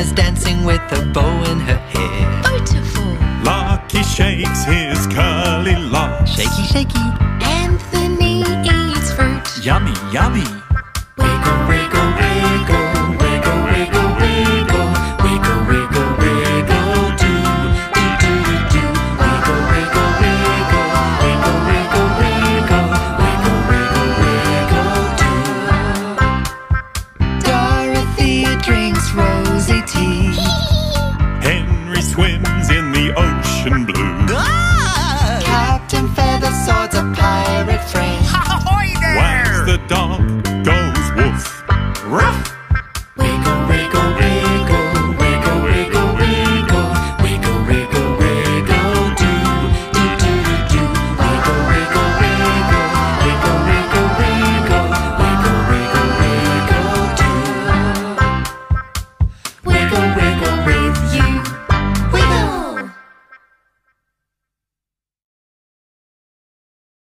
is dancing with a bow in her hair. Beautiful. Lachy shakes his curly locks. Shaky, shaky. Anthony eats fruit. Yummy, yummy. Wiggle. in the ocean blue. Ah! Captain Feathersword's a pirate friend. Ahoy there! Wags the dog goes woof. Ruff!